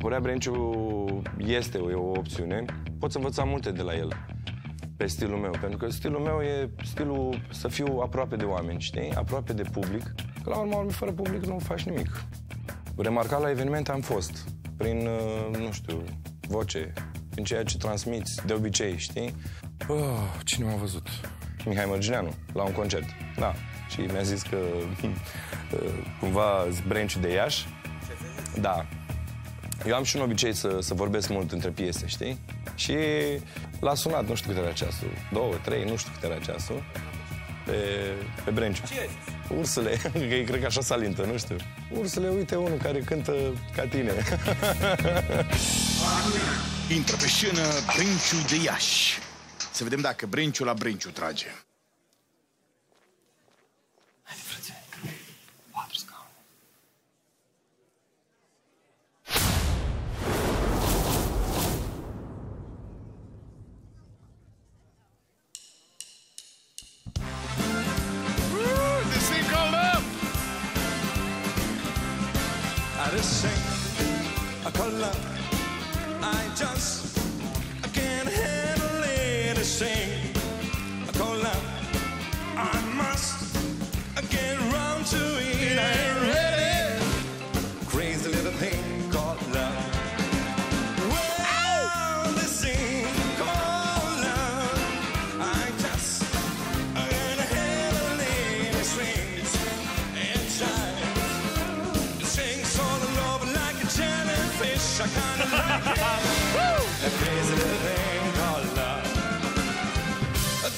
Horea Brenciu este o, e o opțiune. Pot să învăța multe de la el pe stilul meu, pentru că stilul meu e stilul să fiu aproape de oameni, știi? Aproape de public. Că la urmă, urmă fără public nu faci nimic. Remarcat la evenimente am fost, prin, uh, nu știu, voce, prin ceea ce transmiți de obicei, știi? Oh, cine m-a văzut? Mihai Mărgineanu, la un concert, da. Și mi-a zis că uh, cumva zbrenciu de Iași. Da. Eu am și un obicei să, să vorbesc mult între piese, știi? Și l-a sunat, nu știu câte era ceasul, două, trei, nu știu câte era ceasul, pe, pe Brenciu. Ce Ursule, că ei cred că așa salintă, nu știu. Ursule, uite unul care cântă ca tine. Intră pe scenă Brenciu de Iași. Să vedem dacă Brenciu la Brenciu trage. I just sing a color. I just can't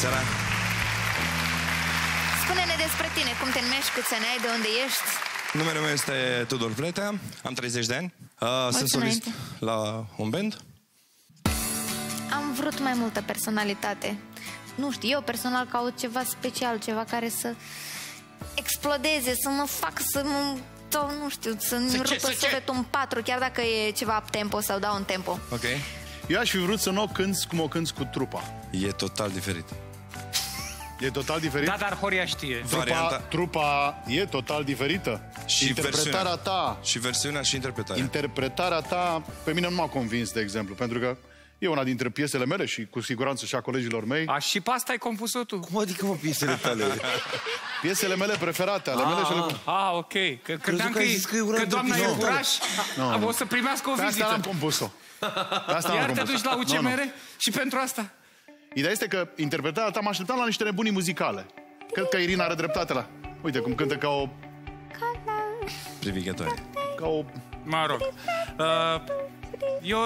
Seara. Spune-ne despre tine, cum te numești, cât să ne ai, de unde ești. Numele meu este Tudor Pletea, am 30 de ani. Uh, sunt solist înainte. la un band. Am vrut mai multă personalitate. Nu știu, eu personal caut ceva special, ceva care să explodeze, să mă fac să mă sau, nu știu, să-mi Să ce, rupă să ce? sufletul în patru, chiar dacă e ceva up tempo sau dau un tempo. Ok. Eu aș fi vrut să nu o cânți cum o cânți cu trupa. E total diferit. E total diferit? Da, dar Horia știe. Trupa, varianta. trupa e total diferită. Și Interpretarea versiunea. ta, Și versiunea și interpretarea. interpretarea ta, pe mine nu m-a convins, de exemplu, pentru că e una dintre piesele mele și cu siguranță și a colegilor mei. A, și pe asta ai compus-o tu. Cum adică, mă, piesele tale? Piesele mele preferate, ale mele și ale... Ah, ah, ok. Că credeam că că, ai e- zis că e una că de doamna e piesele tale. vraș, am o să primească o Pe asta n-am vizită. compus-o. Pe asta n-am Iar te compus-o. duci la Nu, nu. UCMR și pentru asta. Ideea este că interpretarea ta mă așteptam la niște nebunii muzicale. Cred că Irina are dreptate la... Uite cum cântă ca o... Privighetoare. Ca o... Mă rog. Uh, eu,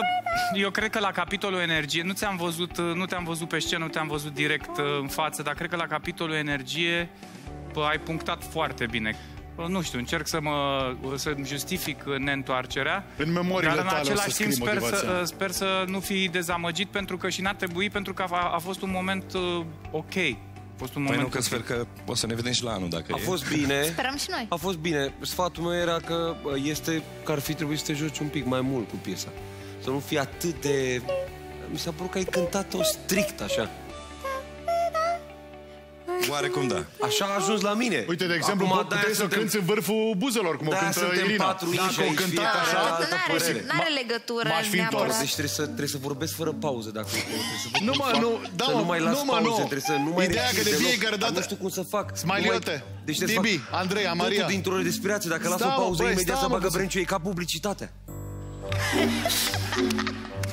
eu cred că la capitolul energie, nu ți-am văzut, uh, nu te-am văzut pe scenă, nu te-am văzut direct uh, în față, dar cred că la capitolul energie bă, ai punctat foarte bine. Bă, Nu știu, încerc să mă să justific uh, neîntoarcerea. În memoriile dar în tale o să același timp scrii sper motivația. să, uh, sper să nu fi dezamăgit pentru că și n-ar trebui, pentru că a, a fost un moment uh, ok. A fost un Păi moment nu, că ok. sper că o să ne vedem și la anul, dacă A e. fost bine. Sperăm și noi. A fost bine. Sfatul meu era că bă, este că ar fi trebuit să te joci un pic mai mult cu piesa. Să nu fie atât de... Mi s-a părut că ai cântat-o strict așa. Oarecum da. Așa a ajuns la mine. Uite, de exemplu, Acum, Acum, de-aia puteai să suntem- cânti în vârful buzelor, cum o De-aia cântă suntem Irina. patru inși Dacă o aici, cânta fiecare așa, are altă N-are, părere. n-are legătură m-aș fi neapărat. întors. Deci trebuie să, trebuie să vorbesc fără pauză dacă trebuie să fac Nu, un mă, fac, nu, da, să mă, nu mai las nu, mă, pauze, nu. trebuie să nu mai Ideea respir că de deloc. fiecare Dar dată- Nu știu cum să fac. Smiley-ote, Nu mai- Deci trebuie Tibi, să fac Andreea, totul Maria. dintr-o respirație. Dacă las Stai, o mă, pauză, băi, imediat stai, să mă, bagă că- brenciu, e ca publicitatea.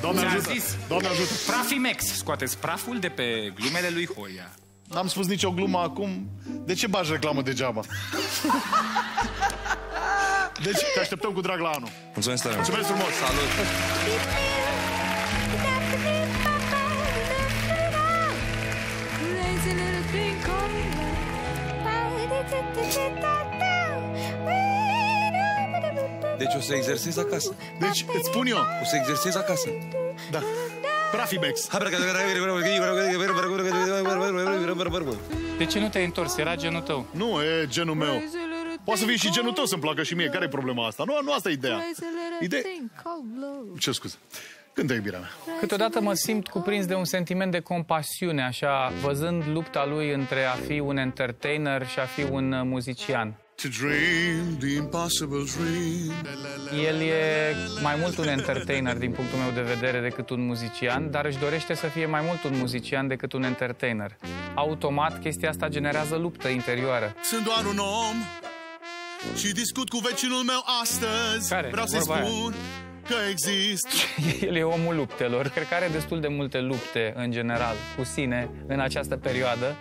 Doamne Ți-a ajută, zis? Doamne ajută. Prafimex, scoateți praful de pe glumele lui Hoia. N-am spus nicio glumă acum. De ce bagi reclamă degeaba? Deci, te așteptăm cu drag la anul. Mulțumesc tare mult. Mulțumesc frumos! Salut! Lazy little thing called Deci o să exersez acasă. Deci, îți spun eu. O să exersez acasă. Da. Prafibex. De ce nu te-ai întors? Era genul tău. Nu, e genul meu. Poate să fie și genul tău să-mi placă și mie. Care e problema asta? Nu, nu asta e ideea. Ide- Ce scuze? Cântă iubirea mea. Câteodată mă simt cuprins de un sentiment de compasiune, așa, văzând lupta lui între a fi un entertainer și a fi un uh, muzician. To dream the impossible dream. El e mai mult un entertainer din punctul meu de vedere decât un muzician, dar își dorește să fie mai mult un muzician decât un entertainer. Automat, chestia asta generează luptă interioară. Sunt doar un om și discut cu vecinul meu astăzi. Care? Vreau să-i Vorba aia. spun că exist. El e omul luptelor. Cred că are destul de multe lupte, în general, cu sine în această perioadă.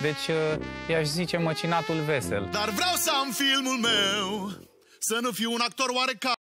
Deci, uh, i-aș zice măcinatul vesel. Dar vreau să am filmul meu Să nu fiu un actor oarecare